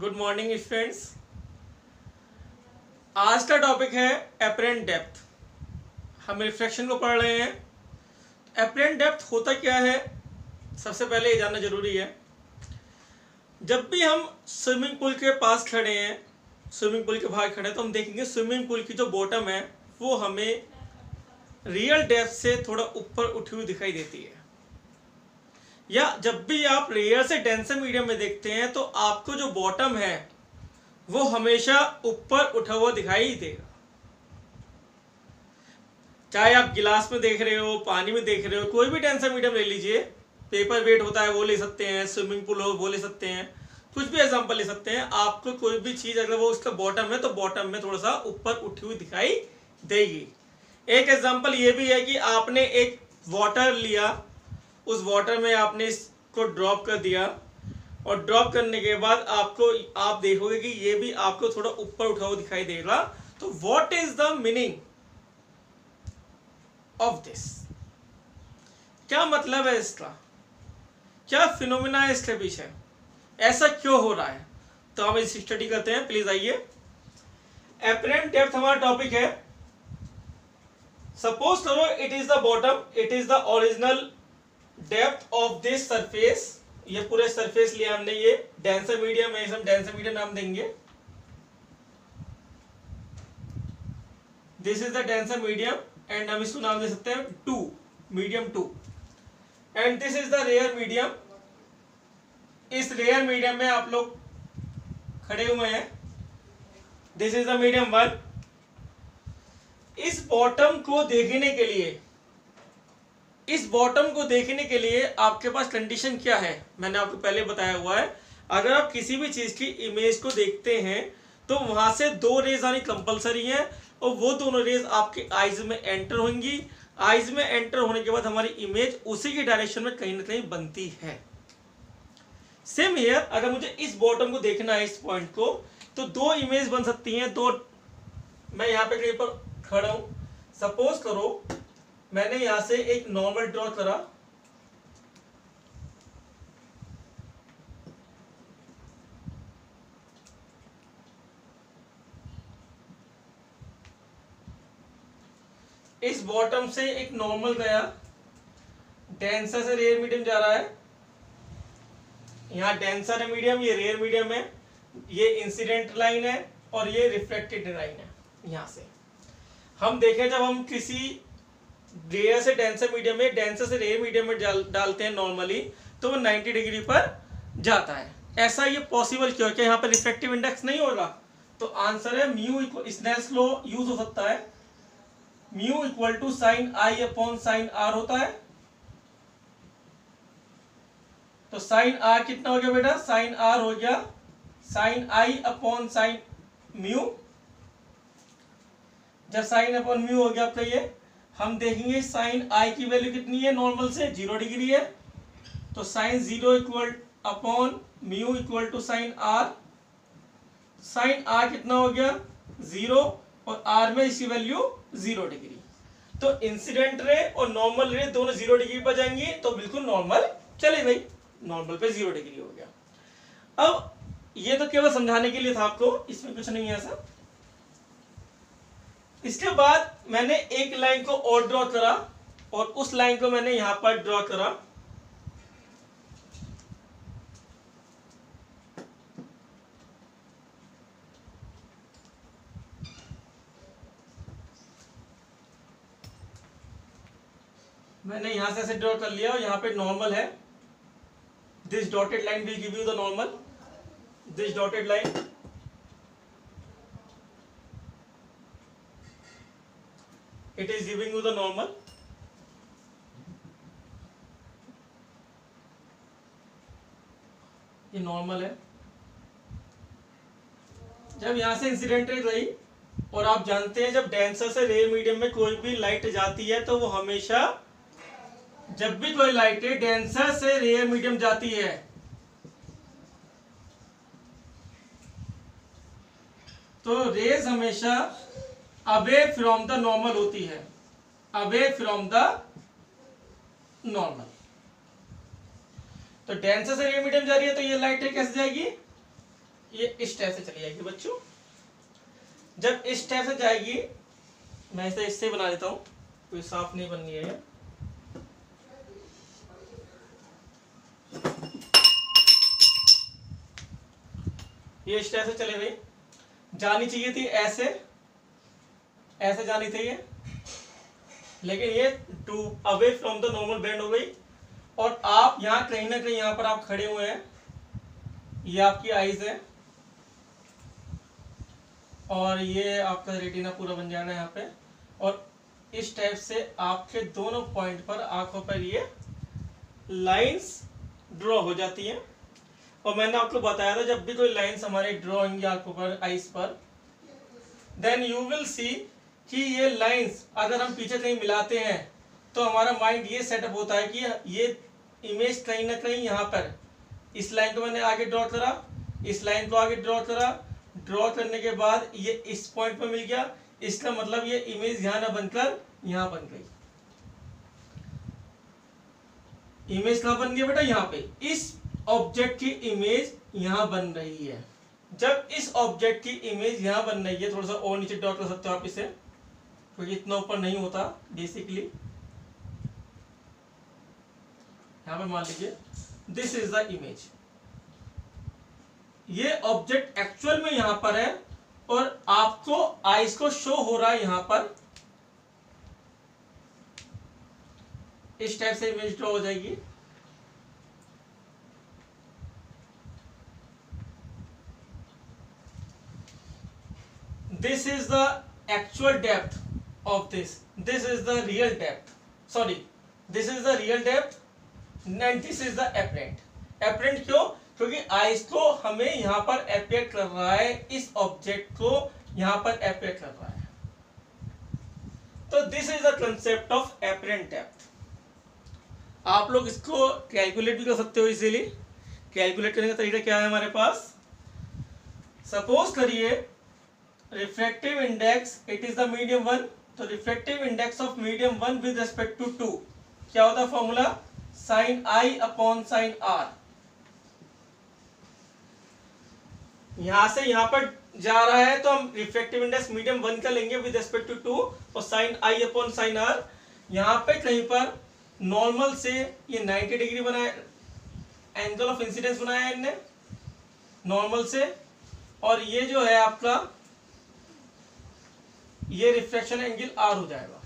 Good morning students आज का topic है अप्रेंट डेप्थ हम रिफ्लेक्शन को पढ़ रहे हैं. अप्रेंट डेप्थ होता क्या है? सबसे पहले ये जानना ज़रूरी है। जब भी हम स्विमिंग पूल के पास खड़े हैं स्विमिंग पूल के बाहर खड़े हैं तो हम देखेंगे स्विमिंग पूल की जो बॉटम है, वो हमें रियल डेप्थ से थोड़ा ऊपर उठी हुई दिखाई देती है। या जब भी आप रेयर से डेंसर मीडियम में देखते हैं तो आपको जो बॉटम है, वो हमेशा ऊपर उठा हुआ दिखाई देगा। चाहे आप गिलास में देख रहे हो, पानी में देख रहे हो, कोई भी डेंसर मीडियम ले लीजिए पेपर वेट होता है वो ले सकते हैं स्विमिंग पूल हो, वो ले सकते हैं, कुछ भी एग्जांपल ले सकते हैं, आपको कोई भी चीज़ अगर वो उसका बॉटम है तो बॉटम में थोड़ा सा ऊपर उठी हुई दिखाई देगी। एक एग्जांपल ये भी है कि आपने एक वाटर लिया उस वाटर में आपने इसको ड्रॉप कर दिया। और ड्रॉप करने के बाद आपको, आप देखोगे कि ये भी आपको थोड़ा ऊपर उठा हुआ दिखाई देगा तो what is the meaning of this क्या मतलब है इसका? क्या फिनोमिना है इसके पीछे? ऐसा क्यों हो रहा है? तो हम इस स्टडी करते हैं। प्लीज़ आइए। एपरेंट डेप्थ हमारा टॉपिक है। सपोज़ करो it is the bottom it is the original depth of this surface ये पूरे सरफेस लिया हमने ये डेंसर मीडियम है हम डेंसर मीडियम नाम देंगे। This is the denser medium and हम इसको नाम दे सकते हैं to medium two and this is the rare medium इस रेयर मीडियम में आप लोग खड़े हुए हैं। This is the medium one इस बॉटम को देखने के लिए इस बॉटम को देखने के लिए आपके पास कंडीशन क्या है? मैंने आपको पहले बताया हुआ है। अगर आप किसी भी चीज़ की इमेज को देखते हैं तो वहाँ से दो रेज आनी कंपलसरी है और वो दोनों रेज आपके आईज में एंटर होंगी। आईज में एंटर होने के बाद हमारी इमेज उसी की डायरेक्शन में कहीं ना कहीं बनती है। सेम हियर अगर मुझे इस बॉटम को देखना है, इस पॉइंट को तो दो इमेज बन सकती हैं। दो मैं यहाँ पे कहीं पर खड़ा हूँ। सपोज़ करो मैंने यहाँ से एक नॉर्मल ड्रॉ करा। इस बॉटम से एक नॉर्मल गया। डेंसर से रेयर मीडियम जा रहा है। यहाँ डेंसर है मीडियम ये रेयर मीडियम है। ये इंसिडेंट लाइन है और ये रिफ्लेक्टेड लाइन है यहाँ से। हम देखें जब हम किसी रेयर से डेंसर मीडियम में डेंसर से रेयर मीडियम में डालते हैं नॉर्मली तो वो 90 डिग्री पर जाता है। ऐसा ये पॉसिबल क्यों है? यहाँ पर रिफ्लेक्टिव इंडेक्स नहीं होगा? तो आंसर है म्यू स्नेल्स लो यूज़ हो सकता है। Mu equal to sine I upon sine R होता है। तो साइन आर कितना हो गया बेटा? साइन आर हो गया। Sine I upon sine mu जब साइन अपॉन म्यू हो गया आपका ये हम देखेंगे साइन आई की वैल्यू कितनी है? नॉर्मल से ज़ीरो डिग्री है। तो sine zero equal upon mu equal to sine R sine R कितना हो गया? ज़ीरो और आर में इसकी वैल्यू ज़ीरो डिग्री तो इंसिडेंट रे और नॉर्मल रे दोनों ज़ीरो डिग्री पर जाएँगे तो बिल्कुल नॉर्मल चले भाई। नॉर्मल पे ज़ीरो डिग्री हो गया। अब ये तो केवल समझाने के लिए था आपको, इसमें कुछ नहीं है ऐसा। इसके बाद मैंने एक लाइन को और ड्रॉ करा और उस लाइन को मैंने यहाँ पर ड्रॉ करा। मैंने यहाँ से ऐसे ड्रॉ कर लिया और यहाँ पे नॉर्मल है। This dotted line will give you the normal this dotted line it is giving you the normal. ये नॉर्मल है। जब यहाँ से इंसिडेंट रही और आप जानते हैं जब डेंसर से रेयर मीडियम में कोई भी लाइट जाती है तो वो हमेशा जब भी कोई लाइट डेंसर से रेयर मीडियम जाती है। तो रेज हमेशा अवे फ्रॉम द नॉर्मल होती है। Away from the normal. तो डेंसर से रेयर मीडियम जा रही है तो ये लाइट है, कैसे जाएगी? ये इस टाइप से चली जाएगी बच्चों। जब इस टाइप से जाएगी, मैं इसे इससे बना देता हूँ, कोई साफ़ नहीं बननी है ये। इस टाइप से चले गई। जानी चाहिए थी ऐसे ऐसे जानी चाहिए। लेकिन ये to away from the normal bend हो गई। और आप यहाँ कहीं ना कहीं यहाँ पर आप खड़े हुए हैं। ये आपकी आईज है। और ये आपका रेटिना पूरा बन जाना है यहाँ पे। और इस टाइप से आपके दोनों पॉइंट पर आँखों पर ये लाइंस ड्रॉ हो जाती हैं। और मैंने आपको बताया था, जब भी कोई लाइंस हमारे ड्रॉ होंगी आँखों पर आइस पर देन यू विल सी कि ये लाइंस अगर हम पीछे कहीं मिलाते हैं तो हमारा माइंड ये सेटअप होता है कि ये इमेज कहीं ना कहीं यहाँ पर। इस लाइन को मैंने आगे ड्रॉ करा, इस लाइन को आगे ड्रॉ करा। ड्रॉ करने के बाद ये इस पॉइंट पर मिल गया। इसका मतलब ये इमेज यहाँ ना बनकर यहाँ बन गई। इमेज कहाँ बन गई बेटा? यहाँ पे। इस ऑब्जेक्ट की इमेज यहाँ बन रही है। जब इस ऑब्जेक्ट की इमेज यहाँ बन रही है, थोड़ा सा और नीचे ड्रॉ कर सकते हो आप इसे। क्योंकि इतना ऊपर नहीं होता बेसिकली यहाँ पर मान लीजिए दिस इज़ द इमेज ये ऑब्जेक्ट एक्चुअल में यहाँ पर है, और आपको आइस को शो हो रहा है यहाँ पर। इस टाइप से इमेज ड्रॉ हो जाएगी। This is the actual depth of this. This is the real depth. Sorry. This is the real depth. And this is the apparent. Apparent क्यों? क्योंकि आइस को हमें यहाँ पर अपेयर कर रहा है, इस ऑब्जेक्ट को यहाँ पर अपेयर कर रहा है। तो this is the concept of apparent depth आप लोग इसको कैलकुलेट भी कर सकते हो इजीली कैलकुलेट करने का तरीका क्या है हमारे पास? सपोज़ करिए, refractive index it is the medium one. तो refractive index of medium one with respect to two. क्या होता है formula sine I upon sine R यहाँ से यहाँ पर जा रहा है तो हम रिफ्लेक्टिव इंडेक्स मीडियम वन का लेंगे विद रेस्पेक्ट टू टू और sine I upon sine R यहाँ पे कहीं पर नॉर्मल से ये 90 डिग्री बनाया एंगल ऑफ़ इंसिडेंस बनाया है इनने नॉर्मल से। और ये जो है आपका ये रिफ्लेक्शन एंगल आर हो जाएगा।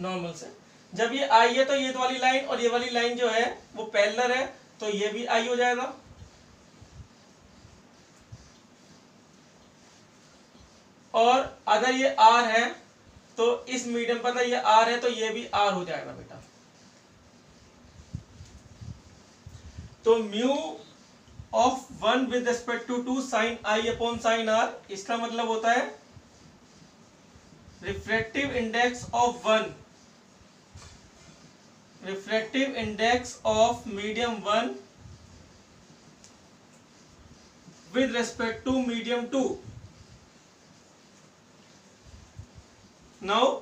नॉर्मल से। जब ये आई है तो ये वाली लाइन और ये वाली लाइन जो है, वो पैरेलल है तो ये भी आई हो जाएगा। और अगर ये आर है तो इस मीडियम पर ये आर है तो ये भी आर हो जाएगा बेटा। तो mu of one with respect to two sine I upon sine R इसका मतलब होता है refractive index of one refractive index of medium one with respect to medium two now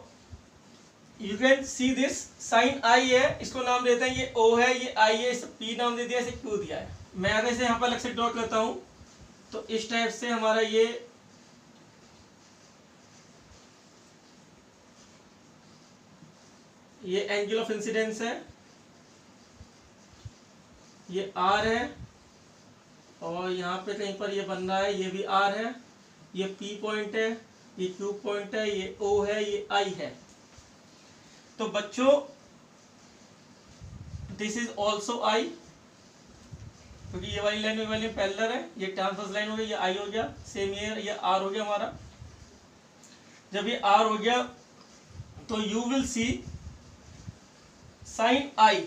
you can see this sine I है, इसको नाम देते हैं, ये ओ है, ये आई है, इसे पी नाम दे दिया, इसे क्यू दिया है। मैं अगर इसे यहाँ पर अलग से ड्रॉ करता हूँ तो इस टाइप से हमारा ये ये एंगल ऑफ़ इंसिडेंस है, ये आर है, और यहाँ पे कहीं पर ये बन रहा है, ये भी आर है, ये पी पॉइंट है, ये क्यू पॉइंट है, ये ओ है, ये आई है। तो बच्चों दिस इज़ ऑल्सो आई क्योंकि ये वाली लाइन वाली पैलर है, ये ट्रांसफर्स लाइन हो गया, ये आई हो गया सेम ये ये आर हो गया हमारा। जब ये आर हो गया तो you will see sine I.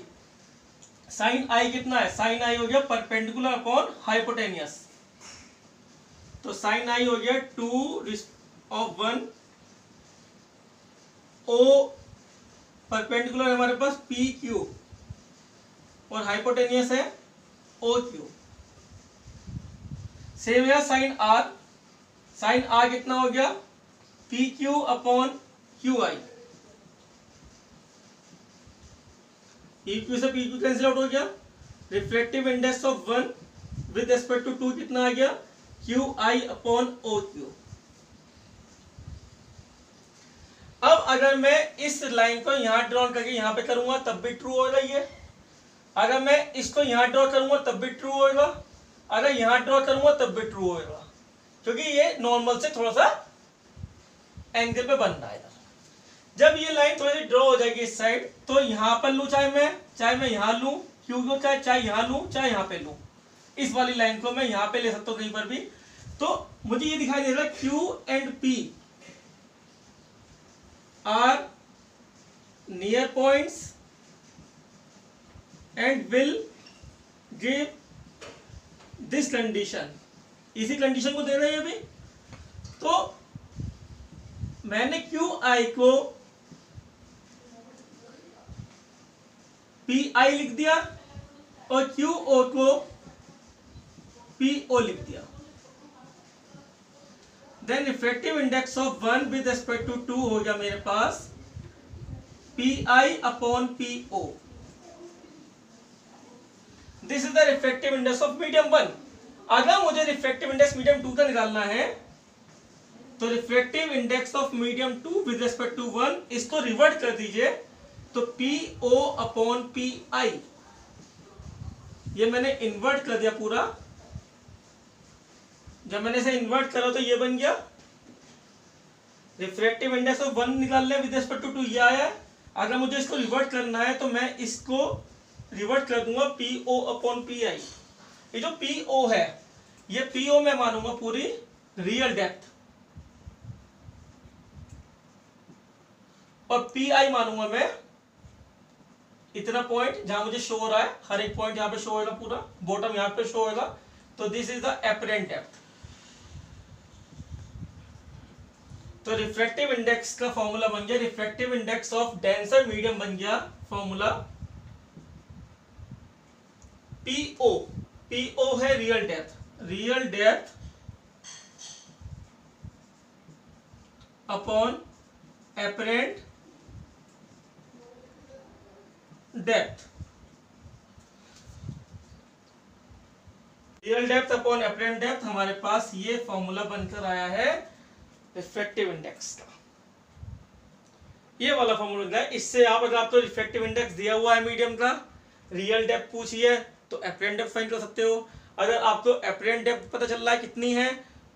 Sine I कितना है? साइन आई हो गया परपेंडिकुलर अपॉन हाइपोटेनियस तो साइन आई हो गया two of one O perpendicular हमारे पास पी क्यू और हाइपोटेनियस है ओ क्यू सेम है साइन आर साइन आर कितना हो गया? P Q upon Q I P Q से पी क्यू कैंसिल आउट हो गया। Reflective index of one with respect to two कितना आ गया? Q I upon O Q अब अगर मैं इस लाइन को यहाँ ड्रॉ करके यहाँ पे करूँगा, तब भी ट्रू होगा ये। अगर मैं इसको यहाँ ड्रॉ करूँगा, तब भी ट्रू होगा। अगर यहाँ ड्रॉ करूँगा, तब भी ट्रू होगा। क्योंकि ये नॉर्मल से थोड़ा सा एंगल पे बन रहा है। जब ये लाइन थोड़ी सी ड्रॉ हो जाएगी इस साइड तो यहाँ पर लू चाहे मैं चाहे मैं यहाँ लू क्यू चाहे चाहे यहाँ लू, चाहे यहाँ पे लू। इस वाली लाइन को मैं यहाँ पे ले सकता हूँ कहीं पर भी। तो मुझे ये दिखाई दे रहा है Q and P R near points and will give this condition इसी कंडीशन को दे रहे हैं अभी। तो मैंने क्यू आई को पी आई लिख दिया और क्यू ओ को पी ओ लिख दिया। Then effective index of one with respect to two हो गया मेरे पास P I upon P O. This is the reflective index of medium one अगर मुझे रिफेक्टिव इंडेक्स मीडियम टू का निकालना है। तो reflective index of medium two with respect to one इसको रिवर्ट कर दीजिए। तो P O upon P I ये मैंने इन्वर्ट कर दिया पूरा। जब मैंने इसे इन्वर्ट करा तो ये बन गया। रिफ्लेक्टिव इंडेक्स ऑफ़ वन निकाल ले विद रेस्पेक्ट टू टू ये आया। अगर मुझे इसको रिवर्ट करना है तो मैं इसको रिवर्ट कर दूँगा P O upon P I ये जो पी ओ है, ये पी ओ मैं मानूँगा पूरी रियल डेप्थ और पी आई मानूँगा मैं इतना पॉइंट जहाँ मुझे शो हो रहा है, हर एक पॉइंट यहाँ पे शो होगा पूरा बॉटम यहाँ पे शो होगा। तो this is the apparent depth तो रिफ्लेक्टिव इंडेक्स का फॉर्मूला बन गया। Reflective index of denser medium बन गया फॉर्मूला पीओ पीओ है real depth real depth upon apparent depth real depth upon apparent depth हमारे पास ये फॉर्मूला बनकर आया है रिफ्लेक्टिव इंडेक्स का। ये वाला फॉर्मूला है इससे आप अगर आपको रिफ्लेक्टिव इंडेक्स दिया हुआ है मीडियम का रियल डेप्थ पूछिए तो एपरेंट डेप्थ फाइंड कर सकते हो। अगर आपको एपरेंट डेप्थ पता चल रहा है कितनी है,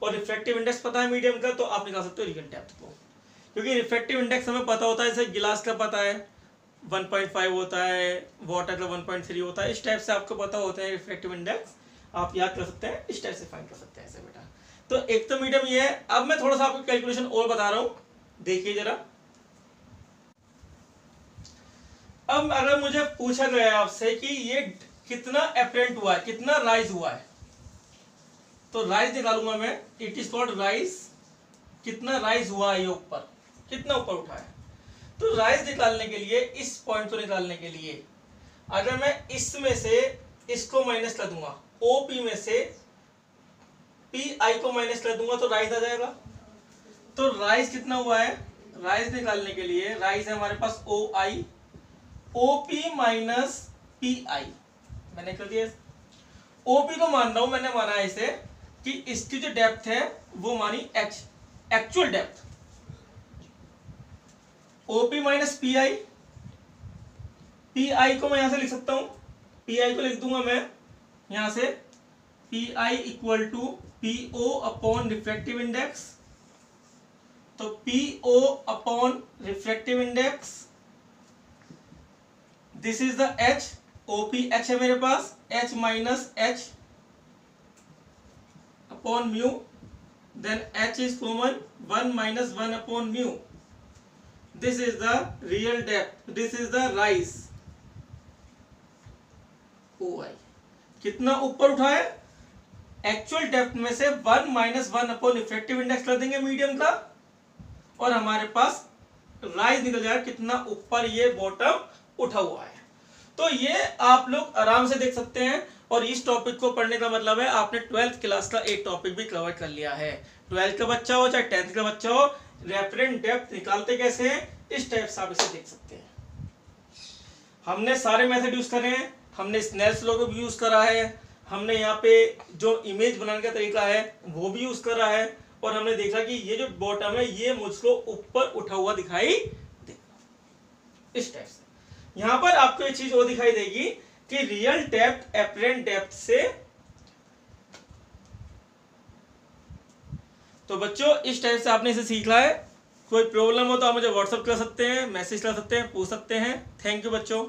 और रिफ्लेक्टिव इंडेक्स पता है मीडियम का तो आप निकाल सकते हो रियल डेप्थ को। क्योंकि रिफ्लेक्टिव इंडेक्स हमें पता होता है, जैसे गिलास का पता है। 1.5 होता है वाटर का 1.3 होता है। इस टाइप से आपको पता होता है रिफ्लेक्टिव इंडेक्स आप याद कर सकते हैं, इस टाइप से फाइंड कर सकते हैं ऐसे बेटा। तो एक तो मीडियम ये है। अब मैं थोड़ा सा आपको कैलकुलेशन और बता रहा हूँ। देखिए जरा। अब अगर मुझे पूछा गया आपसे कि ये कितना अप्रेंट हुआ है, कितना राइज हुआ है तो राइज निकालूँगा मैं। इट इज़ कॉल्ड राइज कितना राइज हुआ है ये ऊपर? कितना ऊपर उठा है? तो राइज निकालने के लिए, इस पॉइंट को निकालने के लिए, अगर मैं इसमें से इसको माइनस कर दूँगा ओपी में से पी आई को माइनस कर दूँगा तो राइज आ जाएगा। तो राइज कितना हुआ है? राइज निकालने के लिए राइज है हमारे पास O I O P minus P I मैंने कर दिया। ओपी को मान रहा हूँ, मैंने माना है इसे कि इसकी जो डेप्थ है, वो मानी H actual depth OP minus P I P I को मैं यहाँ से लिख सकता हूँ। पी आई को लिख दूँगा मैं यहाँ से। P I equal to P O upon reflective index तो P O upon reflective index this is the H OP H है मेरे पास। H minus H upon mu then H is common one minus one upon mu is the real depth this is the rise O I कितना ऊपर उठा है? Actual depth में से one minus one upon effective index कर देंगे medium का। और हमारे पास राइज निकल जाएगा कितना ऊपर ये बॉटम उठा हुआ है। तो ये आप लोग आराम से देख सकते हैं। और इस टॉपिक को पढ़ने का मतलब है आपने ट्वेल्थ क्लास का एक टॉपिक भी कवर कर लिया है। ट्वेल्थ का बच्चा हो चाहे टेंथ का बच्चा हो रेफरेंट डेप्थ निकालते कैसे हैं? इस टाइप से आप इसे देख सकते हैं। हमने सारे मेथड यूज़ करे हैं। हमने स्नेल्स लॉ को भी यूज़ करा है। हमने यहाँ पे जो इमेज बनाने का तरीका है, वो भी यूज़ कर है। और हमने देखा कि ये जो बॉटम है, ये मुझको ऊपर उठा हुआ दिखाई दे इस टाइप से। यहाँ पर आपको एक चीज़ और दिखाई देगी कि रियल डेप्थ एपरेंट डेप्थ से तो बच्चों, इस टाइप से आपने इसे सीखा है। कोई प्रॉब्लम हो तो आप मुझे व्हाट्सअप कर सकते हैं मैसेज कर सकते हैं, पूछ सकते हैं। थैंक यू बच्चों।